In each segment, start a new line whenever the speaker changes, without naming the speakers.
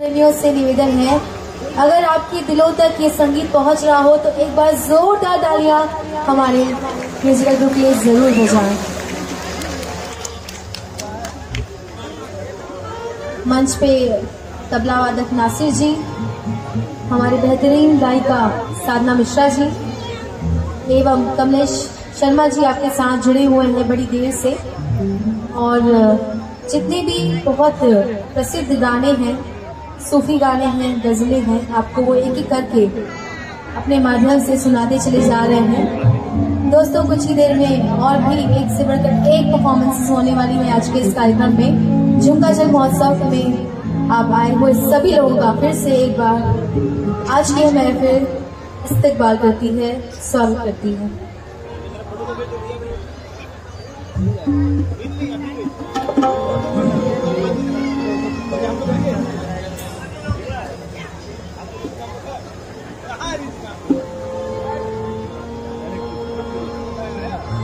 प्रेमियों से निवेदन है। अगर आपके दिलों तक ये संगीत पहुँच रहा हो तो एक बार जोरदार तालियाँ हमारे म्यूजिकल ग्रुप के लिए ज़रूर बजाएँ। मंच पे तबला वादक नासिर जी, हमारे बेहतरीन गायिका साधना मिश्रा जी, एवं कमलेश शर्मा जी आपके साथ जुड़े हुए हैं बड़ी देर से। और जितने भी बहुत प्रसिद्ध गाने हैं सूफी गाने हैं गजलें हैं। आपको वो एक एक करके अपने माध्यम से सुनाते चले जा रहे हैं। दोस्तों, कुछ ही देर में और भी एक से बढ़कर एक परफॉर्मेंस होने वाली है आज के इस कार्यक्रम में। झुमका जल महोत्सव में आप आए हुए सभी लोगों का फिर से एक बार आज की महफिल इस्तकबाल करती है, स्वागत करती है।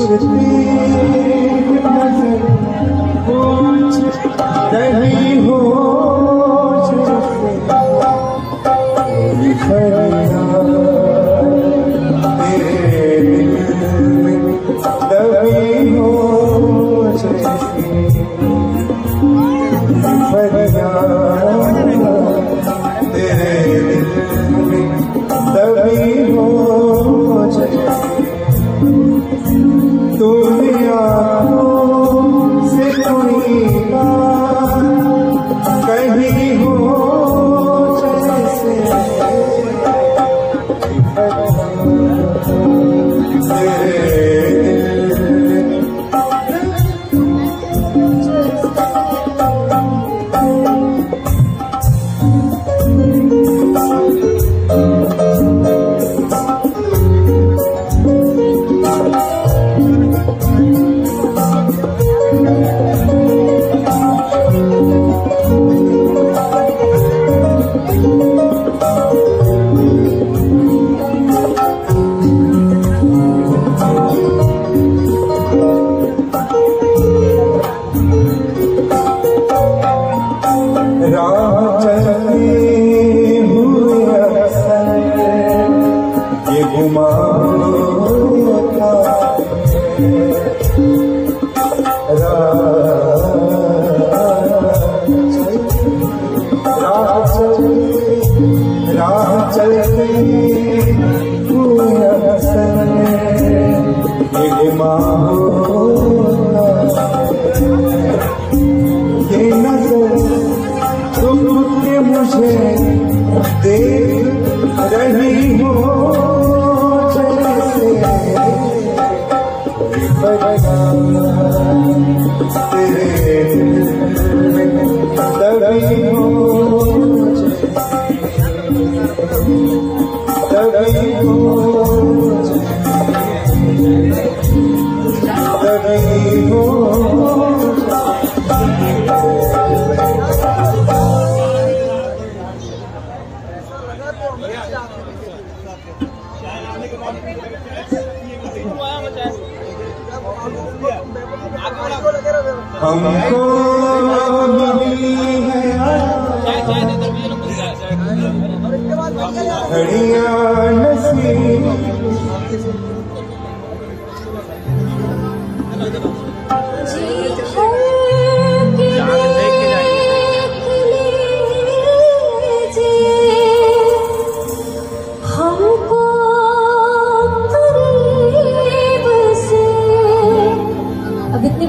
मुझसे कुछ नज़र पूछ रही हो
Yeah.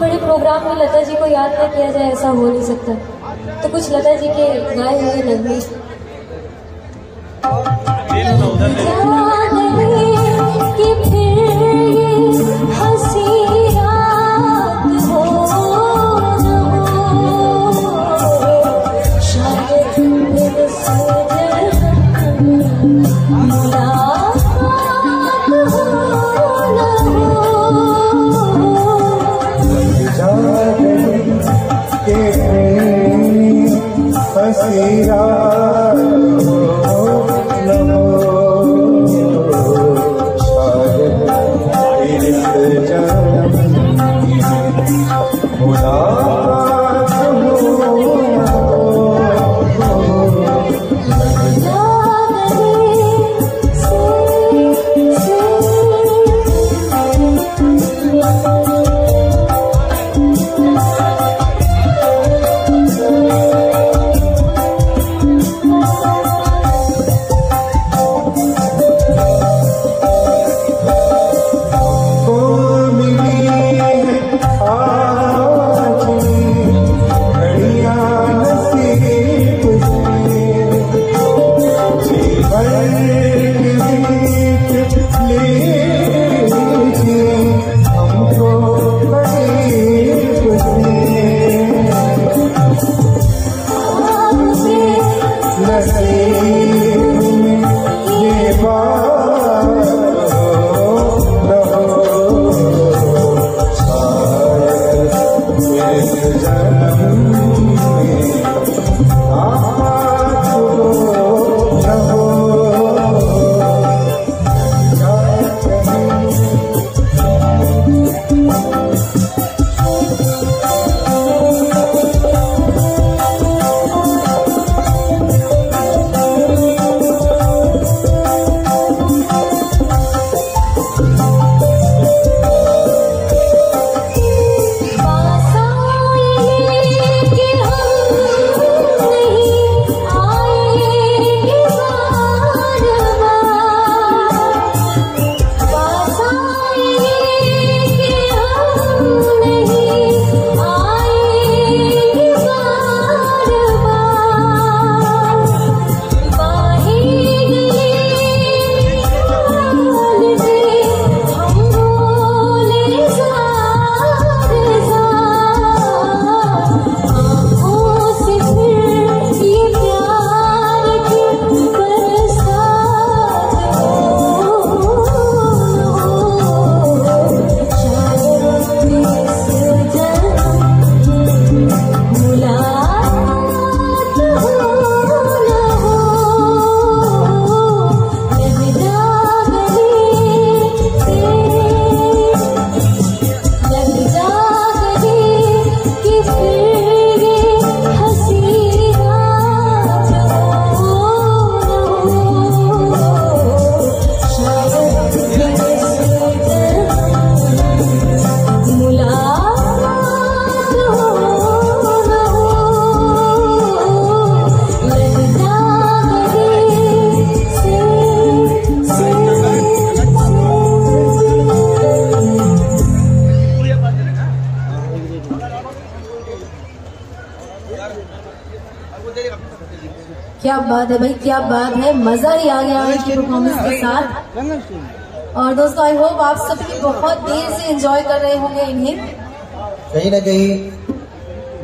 बड़े प्रोग्राम में लता जी को याद ना किया जाए ऐसा हो नहीं सकता। तो कुछ लता जी के गाय हुए नगमे।
बात है
भाई क्या बात है? मज़ा ही आ गया आज की परफॉर्मेंस के साथ। और दोस्तों आई होप आप सभी बहुत देर से एंजॉय कर रहे होंगे इन्हें।
कहीं ना कहीं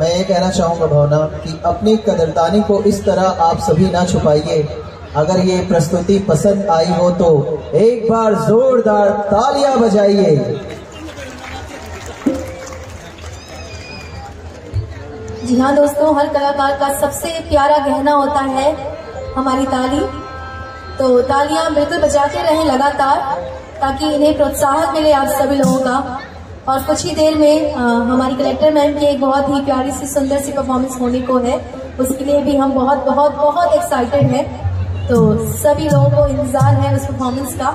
मैं ये कहना चाहूँगा भावना कि अपनी कदरदानी को इस तरह आप सभी ना छुपाइए। अगर ये प्रस्तुति पसंद आई हो तो एक बार जोरदार तालियाँ बजाइए।
जी हाँ दोस्तों हर कलाकार का सबसे प्यारा गहना होता है हमारी ताली। तो तालियाँ बिल्कुल बजाते रहें लगातार ताकि इन्हें प्रोत्साहन मिले आप सभी लोगों का। और कुछ ही देर में आ, हमारी कलेक्टर मैम की एक बहुत ही प्यारी सी सुंदर सी परफॉर्मेंस होने को है। उसके लिए भी हम बहुत बहुत बहुत एक्साइटेड हैं। तो सभी लोगों को इंतज़ार है उस परफॉर्मेंस का।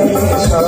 हमेशा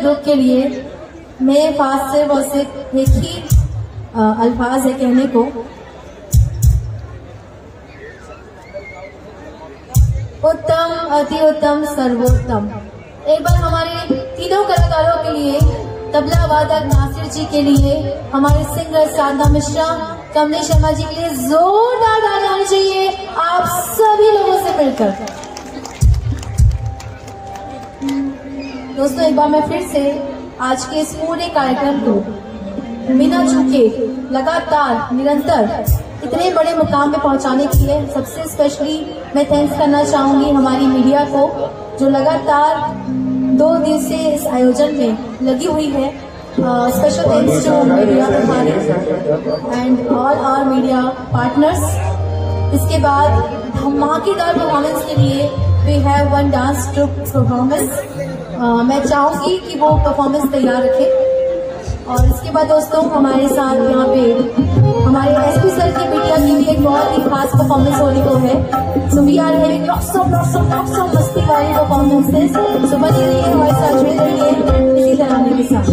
ग्रुप के लिए मेरे पास सिर्फ़ और सिर्फ़ एक ही अल्फाज है कहने को। उत्तम, अति उत्तम, सर्वोत्तम। एक बार हमारे तीनों कलाकारों के लिए, तबला वादक नासिर जी के लिए, हमारे सिंगर साधना मिश्रा, कमलेश शर्मा जी के लिए जोरदार गाना चाहिए। आप सभी लोगों से मिलकर। दोस्तों, एक बार मैं फिर से आज के इस पूरे कार्यक्रम को बिना चूके लगातार, निरंतर, इतने बड़े मुकाम पे पहुँचाने के लिए सबसे स्पेशली मैं थैंक्स करना चाहूँगी हमारी मीडिया को, जो लगातार दो दिन से इस आयोजन में लगी हुई है। स्पेशल थैंक्स टू मीडिया हमारे and all are media partners इसके बाद धमाकेदार परफॉर्मेंस के लिए we have one dance troupe performance मैं चाहूँगी कि वो परफॉर्मेंस तैयार रखें और इसके बाद दोस्तों हमारे साथ यहाँ पे
हमारे एसपी सर की बिटिया की भी एक बहुत ही खास परफॉर्मेंस होने को है so we are having lots of lots of lots of मस्ती वाली परफॉर्मेंसेस सो बने रहिए हमारे साथ जुड़े रहिए इसी तरह के साथ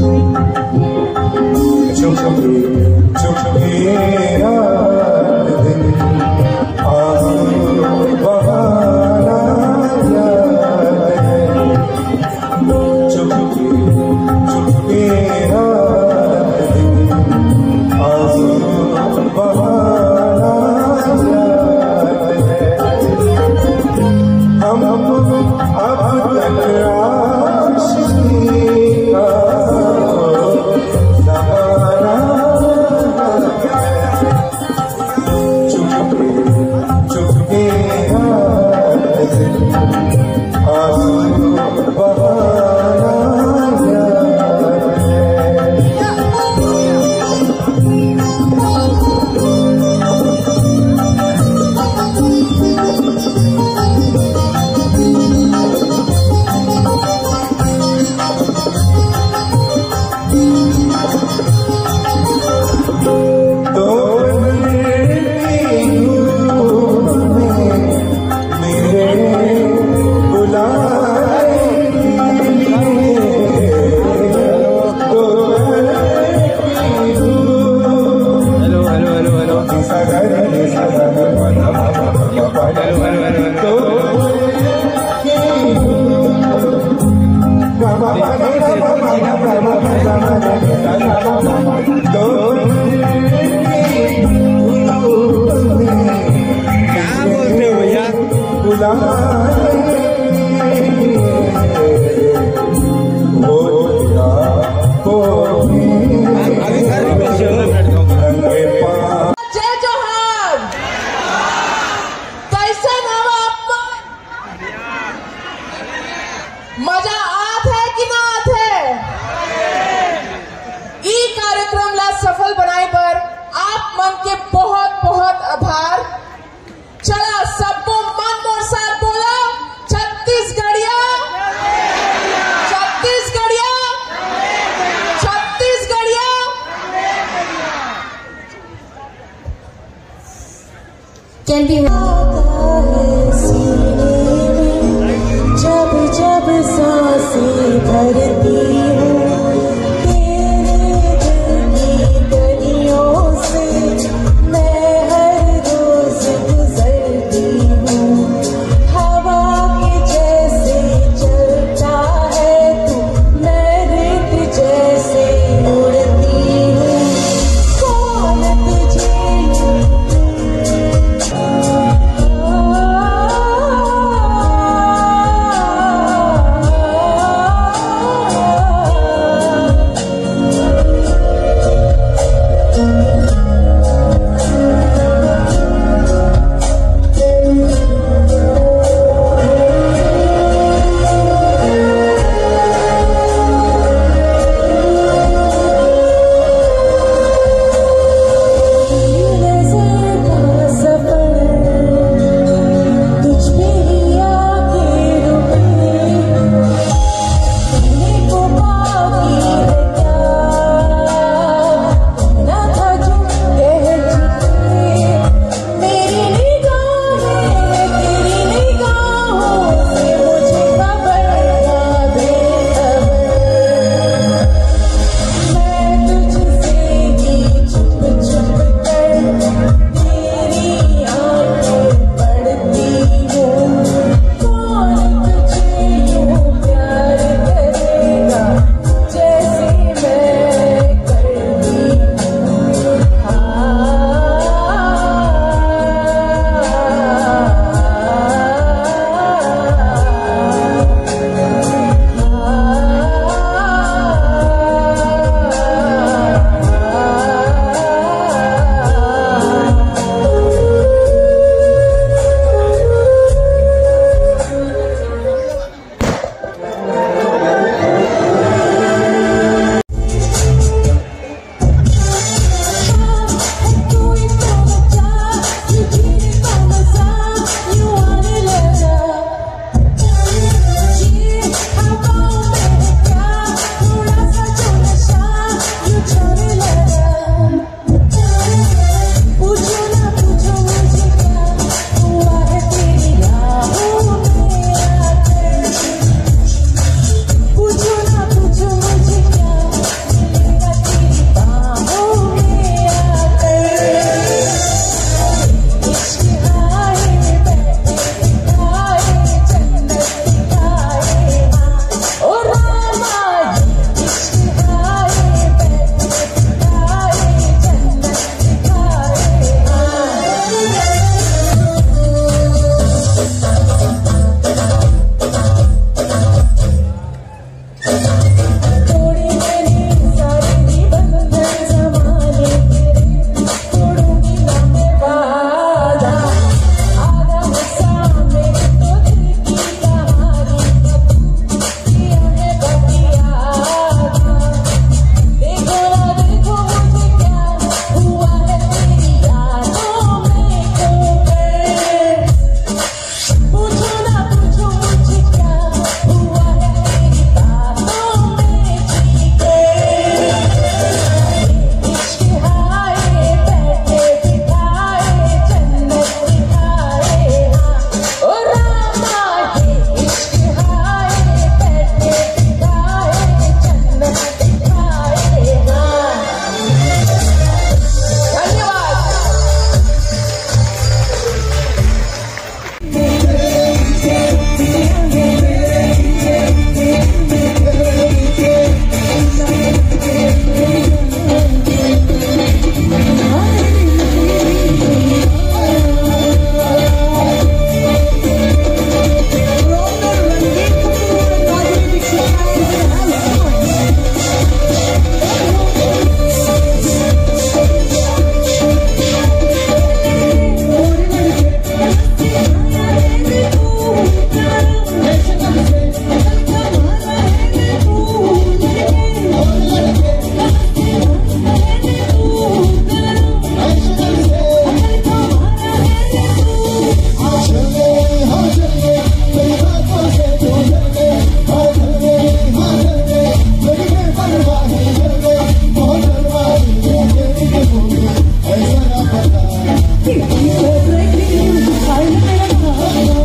诶那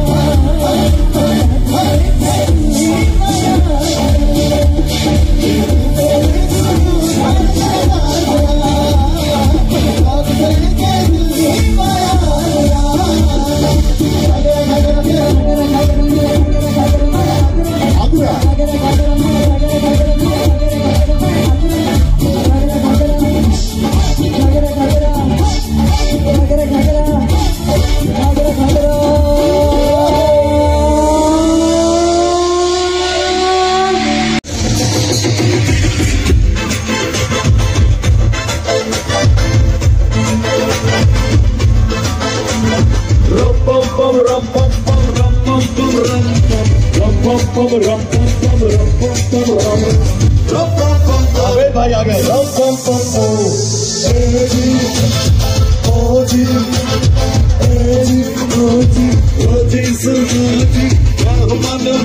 अबे
भाई आ गए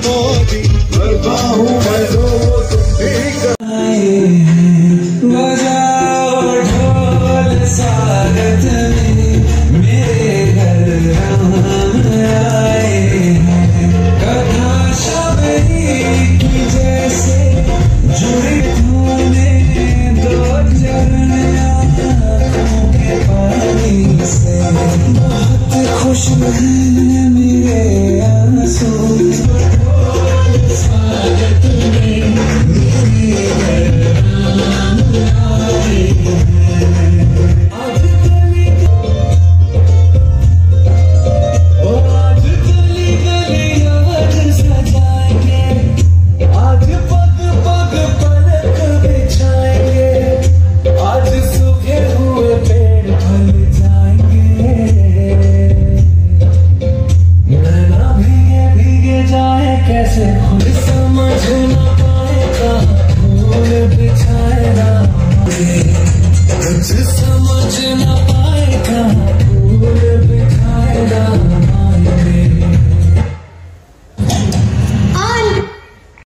मोदी मैं
बाहू मैं